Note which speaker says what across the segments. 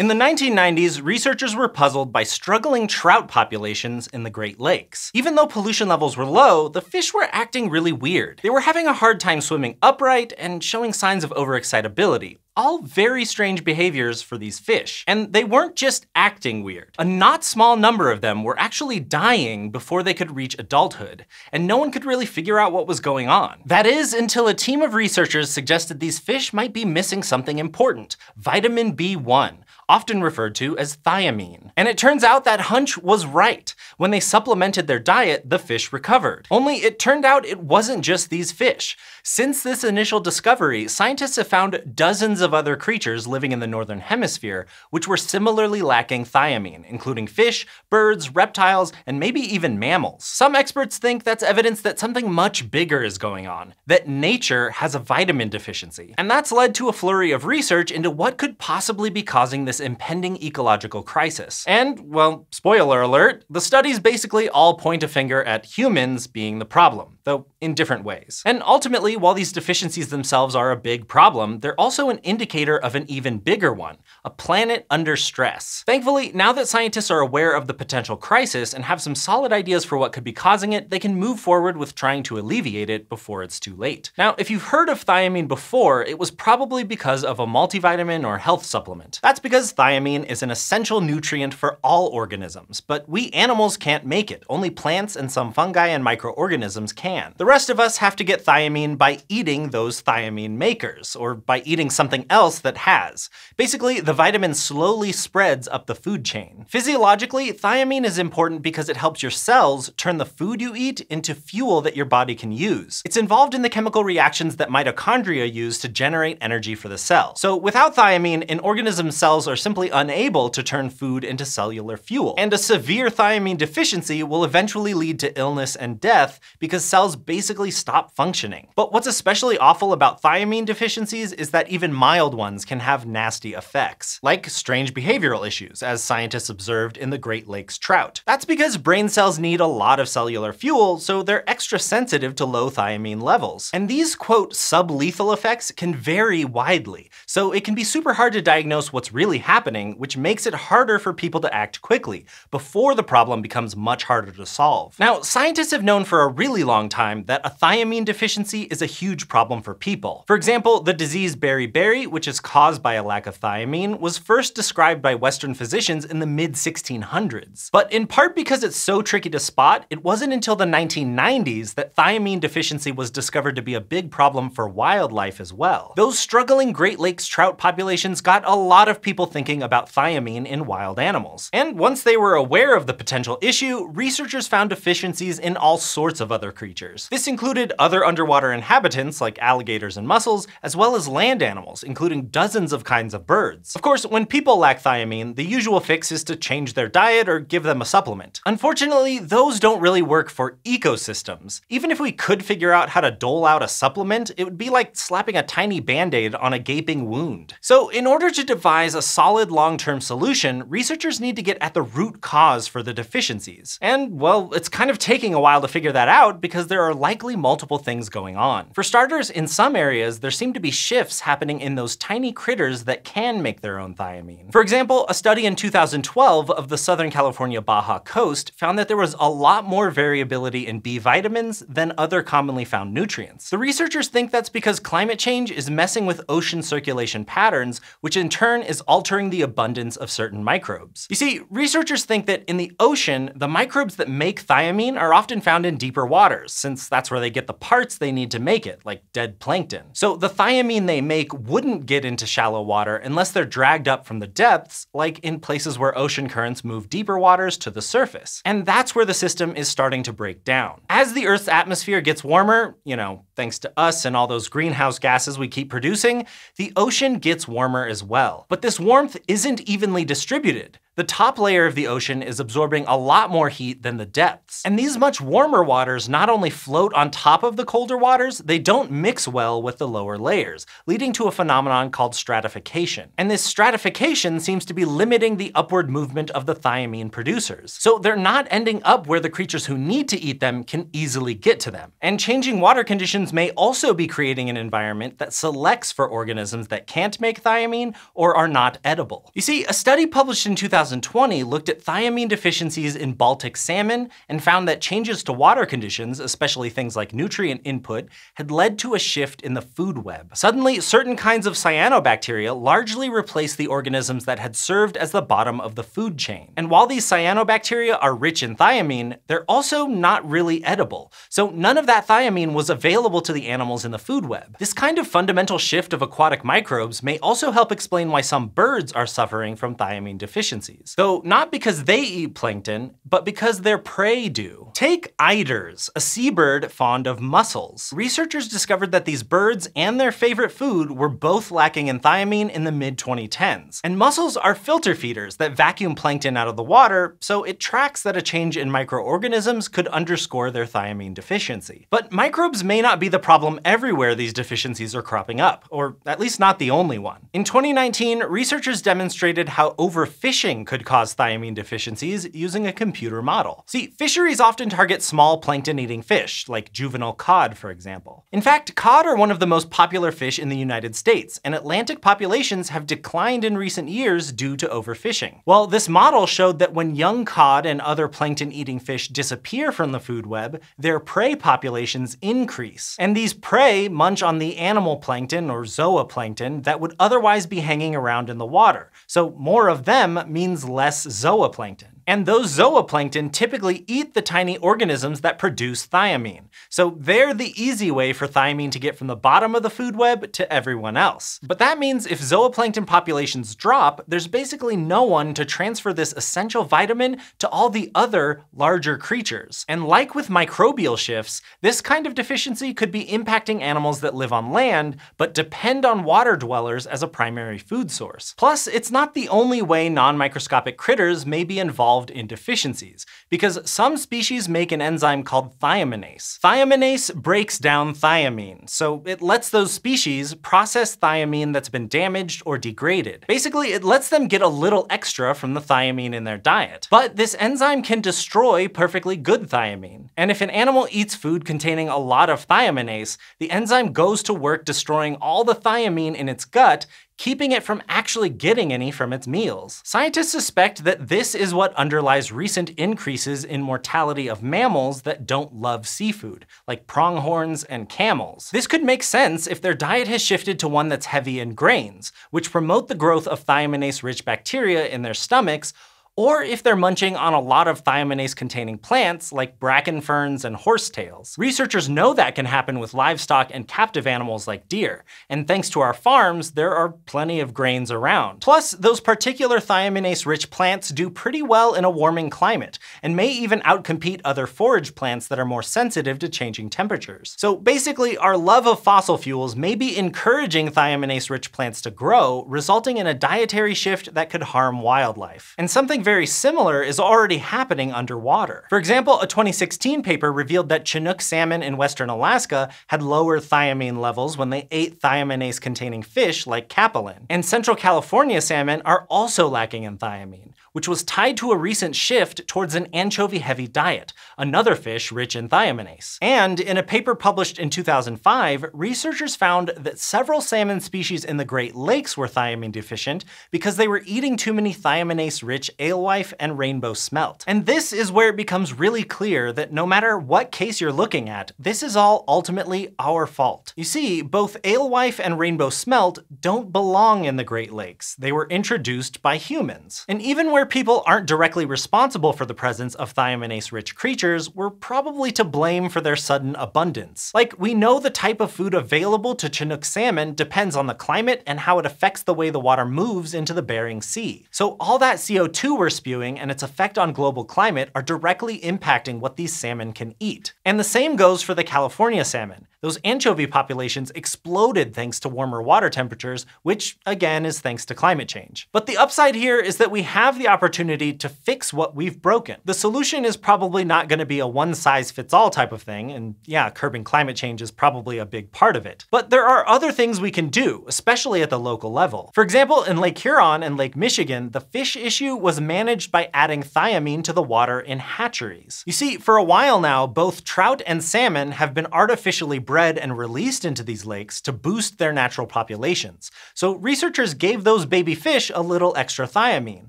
Speaker 1: In the 1990s, researchers were puzzled by struggling trout populations in the Great Lakes. Even though pollution levels were low, the fish were acting really weird. They were having a hard time swimming upright and showing signs of overexcitability all very strange behaviors for these fish. And they weren't just acting weird. A not small number of them were actually dying before they could reach adulthood, and no one could really figure out what was going on. That is, until a team of researchers suggested these fish might be missing something important, vitamin B1, often referred to as thiamine. And it turns out that hunch was right. When they supplemented their diet, the fish recovered. Only it turned out it wasn't just these fish. Since this initial discovery, scientists have found dozens of other creatures living in the northern hemisphere which were similarly lacking thiamine, including fish, birds, reptiles, and maybe even mammals. Some experts think that's evidence that something much bigger is going on, that nature has a vitamin deficiency. And that's led to a flurry of research into what could possibly be causing this impending ecological crisis. And, well, spoiler alert, the studies basically all point a finger at humans being the problem, though in different ways. And ultimately, while these deficiencies themselves are a big problem, they're also an indicator of an even bigger one, a planet under stress. Thankfully, now that scientists are aware of the potential crisis and have some solid ideas for what could be causing it, they can move forward with trying to alleviate it before it's too late. Now, if you've heard of thiamine before, it was probably because of a multivitamin or health supplement. That's because thiamine is an essential nutrient for all organisms, but we animals can't make it. Only plants and some fungi and microorganisms can. The rest of us have to get thiamine by eating those thiamine makers, or by eating something else that has. Basically, the vitamin slowly spreads up the food chain. Physiologically, thiamine is important because it helps your cells turn the food you eat into fuel that your body can use. It's involved in the chemical reactions that mitochondria use to generate energy for the cell. So without thiamine, an organism's cells are simply unable to turn food into cellular fuel. And a severe thiamine deficiency will eventually lead to illness and death because cells basically stop functioning. But what's especially awful about thiamine deficiencies is that even mild ones can have nasty effects, like strange behavioral issues, as scientists observed in the Great Lakes trout. That's because brain cells need a lot of cellular fuel, so they're extra sensitive to low thiamine levels. And these, quote, sublethal effects can vary widely, so it can be super hard to diagnose what's really happening, which makes it harder for people to act quickly, before the problem becomes much harder to solve. Now, scientists have known for a really long time that a thiamine deficiency is a huge problem for people. For example, the disease beriberi, which is caused by a lack of thiamine, was first described by Western physicians in the mid-1600s. But in part because it's so tricky to spot, it wasn't until the 1990s that thiamine deficiency was discovered to be a big problem for wildlife as well. Those struggling Great Lakes trout populations got a lot of people thinking about thiamine in wild animals. And once they were aware of the potential issue, researchers found deficiencies in all sorts of other creatures. This included other underwater inhabitants like alligators and mussels, as well as land animals, including dozens of kinds of birds. Of course, when people lack thiamine, the usual fix is to change their diet or give them a supplement. Unfortunately, those don't really work for ecosystems. Even if we could figure out how to dole out a supplement, it would be like slapping a tiny band-aid on a gaping wound. So in order to devise a solid long-term solution, researchers need to get at the root cause for the deficiencies. And, well, it's kind of taking a while to figure that out because there are likely multiple things going on. For starters, in some areas, there seem to be shifts happening in those tiny critters that can make their own thiamine. For example, a study in 2012 of the Southern California Baja coast found that there was a lot more variability in B vitamins than other commonly found nutrients. The researchers think that's because climate change is messing with ocean circulation patterns, which in turn is altering the abundance of certain microbes. You see, researchers think that in the ocean, the microbes that make thiamine are often found in deeper waters, since that's where they get the parts they need to make it, like dead plankton. So the thiamine they make wouldn't get into shallow water unless they're dragged up from the depths, like in places where ocean currents move deeper waters to the surface. And that's where the system is starting to break down. As the Earth's atmosphere gets warmer, you know, thanks to us and all those greenhouse gases we keep producing, the ocean gets warmer as well. But this warmth isn't evenly distributed. The top layer of the ocean is absorbing a lot more heat than the depths. And these much warmer waters not only float on top of the colder waters, they don't mix well with the lower layers, leading to a phenomenon called stratification. And this stratification seems to be limiting the upward movement of the thiamine producers. So they're not ending up where the creatures who need to eat them can easily get to them. And changing water conditions may also be creating an environment that selects for organisms that can't make thiamine or are not edible. You see, a study published in 2000 2020 looked at thiamine deficiencies in Baltic salmon and found that changes to water conditions, especially things like nutrient input, had led to a shift in the food web. Suddenly, certain kinds of cyanobacteria largely replaced the organisms that had served as the bottom of the food chain. And while these cyanobacteria are rich in thiamine, they're also not really edible. So none of that thiamine was available to the animals in the food web. This kind of fundamental shift of aquatic microbes may also help explain why some birds are suffering from thiamine deficiency species. Though not because they eat plankton, but because their prey do. Take eiders, a seabird fond of mussels. Researchers discovered that these birds and their favorite food were both lacking in thiamine in the mid-2010s. And mussels are filter feeders that vacuum plankton out of the water, so it tracks that a change in microorganisms could underscore their thiamine deficiency. But microbes may not be the problem everywhere these deficiencies are cropping up, or at least not the only one. In 2019, researchers demonstrated how overfishing could cause thiamine deficiencies using a computer model. See, fisheries often target small plankton-eating fish, like juvenile cod, for example. In fact, cod are one of the most popular fish in the United States, and Atlantic populations have declined in recent years due to overfishing. Well, this model showed that when young cod and other plankton-eating fish disappear from the food web, their prey populations increase. And these prey munch on the animal plankton, or zooplankton, that would otherwise be hanging around in the water. So more of them means means less zooplankton. And those zooplankton typically eat the tiny organisms that produce thiamine. So they're the easy way for thiamine to get from the bottom of the food web to everyone else. But that means if zooplankton populations drop, there's basically no one to transfer this essential vitamin to all the other larger creatures. And like with microbial shifts, this kind of deficiency could be impacting animals that live on land, but depend on water dwellers as a primary food source. Plus, it's not the only way non-microscopic critters may be involved involved in deficiencies, because some species make an enzyme called thiaminase. Thiaminase breaks down thiamine, so it lets those species process thiamine that's been damaged or degraded. Basically, it lets them get a little extra from the thiamine in their diet. But this enzyme can destroy perfectly good thiamine. And if an animal eats food containing a lot of thiaminase, the enzyme goes to work destroying all the thiamine in its gut keeping it from actually getting any from its meals. Scientists suspect that this is what underlies recent increases in mortality of mammals that don't love seafood, like pronghorns and camels. This could make sense if their diet has shifted to one that's heavy in grains, which promote the growth of thiaminase-rich bacteria in their stomachs, or if they're munching on a lot of thiaminase-containing plants like bracken ferns and horsetails. Researchers know that can happen with livestock and captive animals like deer, and thanks to our farms, there are plenty of grains around. Plus, those particular thiaminase-rich plants do pretty well in a warming climate, and may even outcompete other forage plants that are more sensitive to changing temperatures. So basically, our love of fossil fuels may be encouraging thiaminase-rich plants to grow, resulting in a dietary shift that could harm wildlife. And something Something very similar is already happening underwater. For example, a 2016 paper revealed that Chinook salmon in western Alaska had lower thiamine levels when they ate thiaminase-containing fish like capelin. And Central California salmon are also lacking in thiamine which was tied to a recent shift towards an anchovy-heavy diet, another fish rich in thiaminase. And in a paper published in 2005, researchers found that several salmon species in the Great Lakes were thiamine deficient because they were eating too many thiaminase-rich alewife and rainbow smelt. And this is where it becomes really clear that no matter what case you're looking at, this is all ultimately our fault. You see, both alewife and rainbow smelt don't belong in the Great Lakes. They were introduced by humans. And even where where people aren't directly responsible for the presence of thiaminase-rich creatures, we're probably to blame for their sudden abundance. Like, we know the type of food available to Chinook salmon depends on the climate and how it affects the way the water moves into the Bering Sea. So all that CO2 we're spewing and its effect on global climate are directly impacting what these salmon can eat. And the same goes for the California salmon. Those anchovy populations exploded thanks to warmer water temperatures, which again is thanks to climate change. But the upside here is that we have the opportunity to fix what we've broken. The solution is probably not going to be a one size fits all type of thing, and yeah, curbing climate change is probably a big part of it. But there are other things we can do, especially at the local level. For example, in Lake Huron and Lake Michigan, the fish issue was managed by adding thiamine to the water in hatcheries. You see, for a while now, both trout and salmon have been artificially bred and released into these lakes to boost their natural populations. So researchers gave those baby fish a little extra thiamine.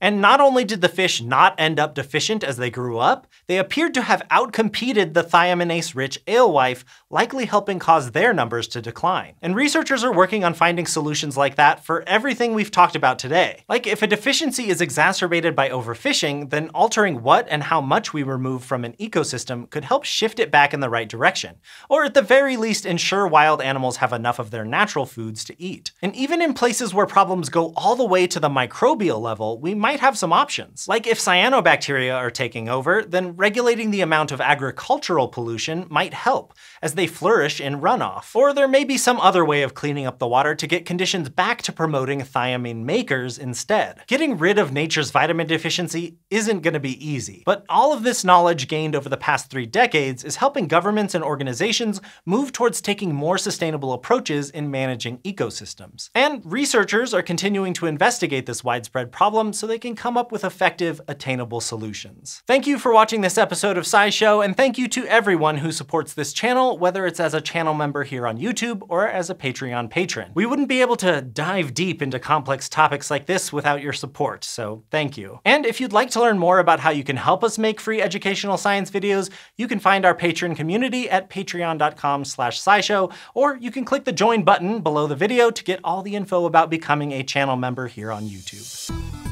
Speaker 1: And not only did the fish not end up deficient as they grew up, they appeared to have outcompeted the thiaminase-rich alewife, likely helping cause their numbers to decline. And researchers are working on finding solutions like that for everything we've talked about today. Like if a deficiency is exacerbated by overfishing, then altering what and how much we remove from an ecosystem could help shift it back in the right direction, or at the very least ensure wild animals have enough of their natural foods to eat. And even in places where problems go all the way to the microbial level, we might have some options. Like if cyanobacteria are taking over, then regulating the amount of agricultural pollution might help, as they flourish in runoff. Or there may be some other way of cleaning up the water to get conditions back to promoting thiamine makers instead. Getting rid of nature's vitamin deficiency isn't going to be easy, but all of this knowledge gained over the past three decades is helping governments and organizations move towards taking more sustainable approaches in managing ecosystems. And researchers are continuing to investigate this widespread problem so they can come up with effective, attainable solutions. Thank you for watching this episode of SciShow, and thank you to everyone who supports this channel, whether it's as a channel member here on YouTube or as a Patreon patron. We wouldn't be able to dive deep into complex topics like this without your support, so thank you. And if you'd like to learn more about how you can help us make free educational science videos, you can find our Patreon community at patreon.com slash scishow, or you can click the join button below the video to get all the info about becoming a channel member here on YouTube.